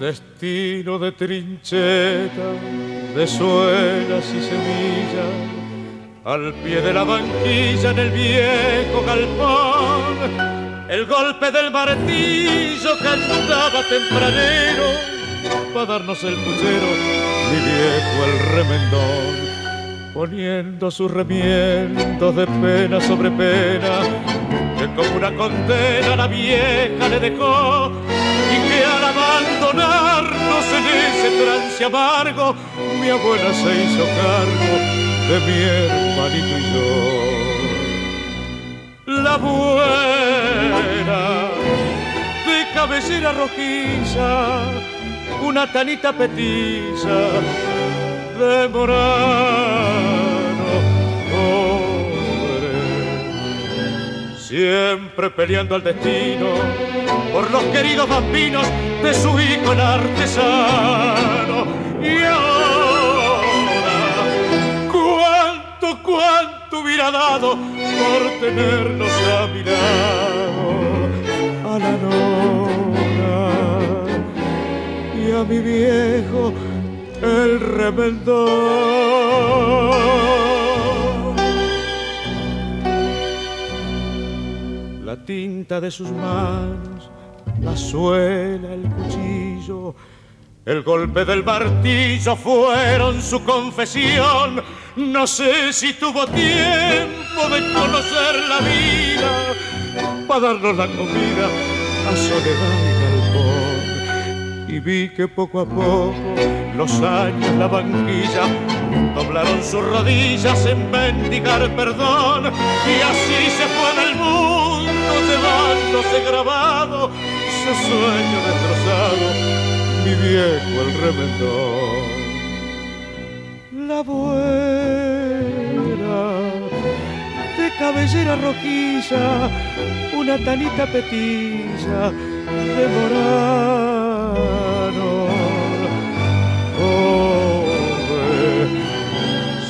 Destino de trincheta, de suelas y semillas, al pie de la banquilla en el viejo galpón, el golpe del martillo cantaba tempranero, para darnos el puchero, mi viejo el remendón poniendo sus remiendos de pena sobre pena, que como una condena la vieja le dejó amargo, mi abuela se hizo cargo de mi hermanito y yo. La buena de cabecera rojiza, una tanita petiza de siempre peleando al destino por los queridos bambinos de su hijo el artesano. Dado por tenernos a mi a la nona y a mi viejo el remendón. La tinta de sus manos, la suela, el cuchillo, el golpe del martillo fueron su confesión. No sé si tuvo tiempo de conocer la vida para darnos la comida a soledad y vi que poco a poco los años, la banquilla, doblaron sus rodillas en mendigar perdón. Y así se fue del mundo llevándose grabado su sueño destrozado, mi viejo el remendón. La buena de cabellera rojiza, una tanita petilla de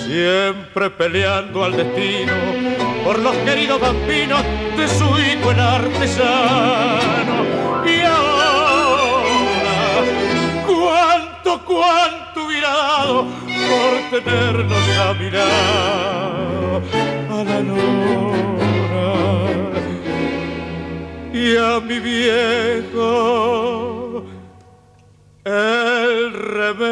siempre peleando al destino por los queridos bambinos de su hijo el artesano. tenernos a mirar a la luna y a mi viejo el revés.